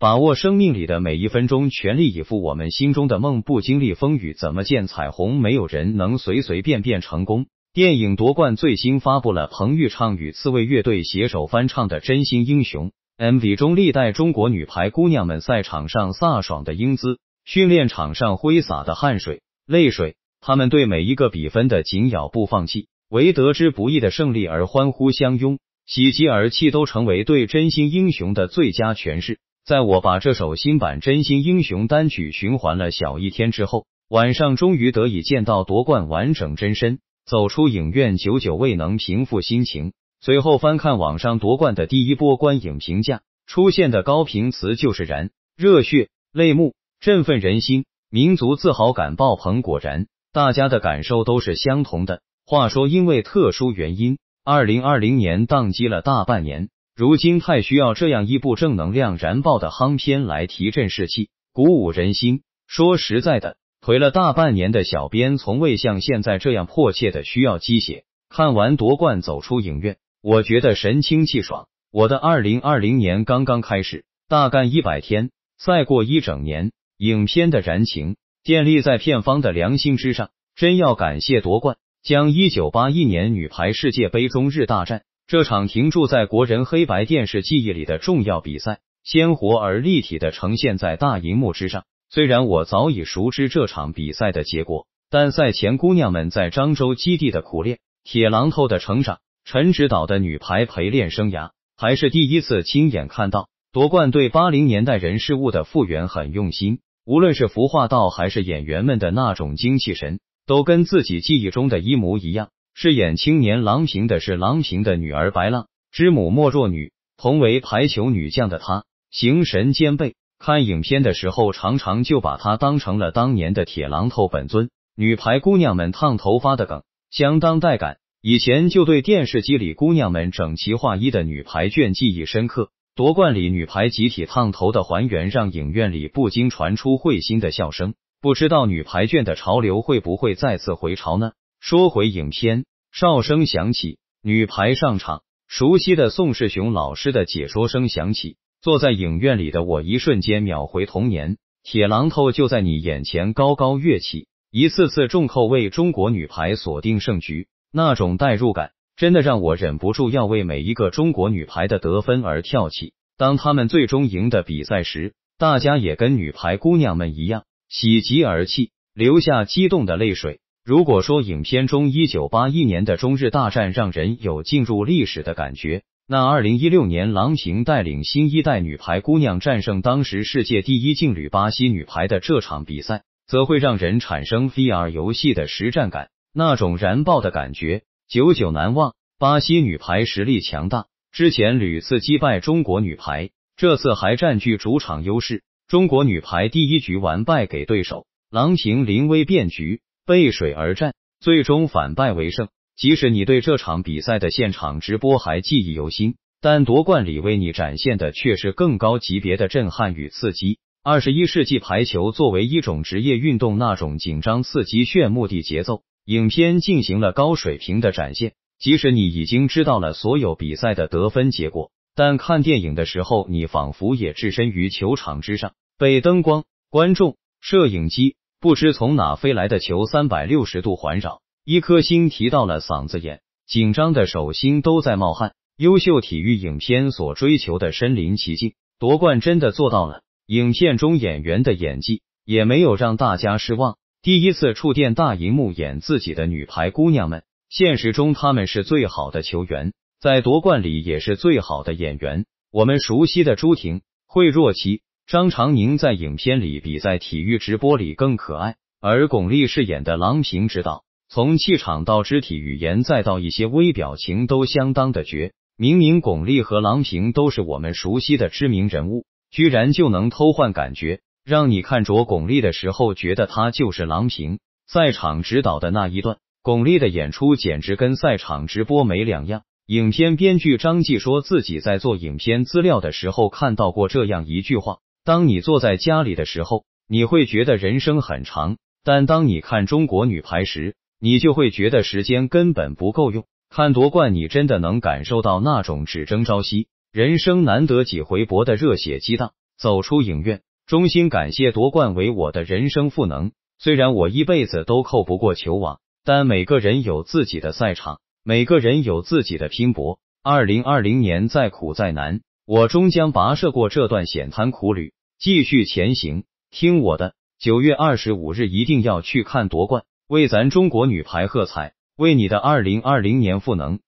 把握生命里的每一分钟，全力以赴我们心中的梦。不经历风雨，怎么见彩虹？没有人能随随便便成功。电影夺冠最新发布了彭昱畅与刺猬乐队携手翻唱的《真心英雄》MV 中，历代中国女排姑娘们赛场上飒爽的英姿，训练场上挥洒的汗水、泪水，她们对每一个比分的紧咬不放弃，为得之不易的胜利而欢呼相拥，喜极而泣，都成为对《真心英雄》的最佳诠释。在我把这首新版《真心英雄》单曲循环了小一天之后，晚上终于得以见到夺冠完整真身。走出影院，久久未能平复心情。随后翻看网上夺冠的第一波观影评价，出现的高频词就是燃、热血、泪目、振奋人心、民族自豪感爆棚。果然，大家的感受都是相同的。话说，因为特殊原因，二零二零年宕机了大半年。如今太需要这样一部正能量燃爆的夯片来提振士气、鼓舞人心。说实在的，颓了大半年的小编从未像现在这样迫切的需要鸡血。看完夺冠走出影院，我觉得神清气爽。我的二零二零年刚刚开始，大干一百天，再过一整年，影片的燃情建立在片方的良心之上。真要感谢夺冠，将一九八一年女排世界杯中日大战。这场停驻在国人黑白电视记忆里的重要比赛，鲜活而立体的呈现在大荧幕之上。虽然我早已熟知这场比赛的结果，但赛前姑娘们在漳州基地的苦练、铁榔头的成长、陈指导的女排陪练生涯，还是第一次亲眼看到。夺冠对八零年代人事物的复原很用心，无论是服化道还是演员们的那种精气神，都跟自己记忆中的一模一样。饰演青年郎平的是郎平的女儿白浪，知母莫若女。同为排球女将的她，形神兼备。看影片的时候，常常就把她当成了当年的铁榔头本尊。女排姑娘们烫头发的梗，相当带感。以前就对电视机里姑娘们整齐划一的女排卷记忆深刻。夺冠里女排集体烫头的还原，让影院里不禁传出会心的笑声。不知道女排卷的潮流会不会再次回潮呢？说回影片，哨声响起，女排上场，熟悉的宋世雄老师的解说声响起。坐在影院里的我，一瞬间秒回童年，铁榔头就在你眼前高高跃起，一次次重扣为中国女排锁定胜局，那种代入感真的让我忍不住要为每一个中国女排的得分而跳起。当他们最终赢得比赛时，大家也跟女排姑娘们一样，喜极而泣，流下激动的泪水。如果说影片中一九八一年的中日大战让人有进入历史的感觉，那二零一六年郎平带领新一代女排姑娘战胜当时世界第一劲旅巴西女排的这场比赛，则会让人产生 VR 游戏的实战感，那种燃爆的感觉久久难忘。巴西女排实力强大，之前屡次击败中国女排，这次还占据主场优势。中国女排第一局完败给对手，郎平临危变局。背水而战，最终反败为胜。即使你对这场比赛的现场直播还记忆犹新，但夺冠里为你展现的却是更高级别的震撼与刺激。二十一世纪排球作为一种职业运动，那种紧张、刺激、炫目的节奏，影片进行了高水平的展现。即使你已经知道了所有比赛的得分结果，但看电影的时候，你仿佛也置身于球场之上，被灯光、观众、摄影机。不知从哪飞来的球，三百六十度环绕，一颗心提到了嗓子眼，紧张的手心都在冒汗。优秀体育影片所追求的身临其境，夺冠真的做到了。影片中演员的演技也没有让大家失望。第一次触电大荧幕演自己的女排姑娘们，现实中她们是最好的球员，在夺冠里也是最好的演员。我们熟悉的朱婷、惠若琪。张常宁在影片里比在体育直播里更可爱，而巩俐饰演的郎平指导，从气场到肢体语言再到一些微表情都相当的绝。明明巩俐和郎平都是我们熟悉的知名人物，居然就能偷换感觉，让你看着巩俐的时候觉得她就是郎平。赛场指导的那一段，巩俐的演出简直跟赛场直播没两样。影片编剧张继说自己在做影片资料的时候看到过这样一句话。当你坐在家里的时候，你会觉得人生很长；但当你看中国女排时，你就会觉得时间根本不够用。看夺冠，你真的能感受到那种只争朝夕、人生难得几回搏的热血激荡。走出影院，衷心感谢夺冠为我的人生赋能。虽然我一辈子都扣不过球网，但每个人有自己的赛场，每个人有自己的拼搏。二零二零年再苦再难，我终将跋涉过这段险滩苦旅，继续前行。听我的，九月二十五日一定要去看夺冠，为咱中国女排喝彩，为你的二零二零年赋能。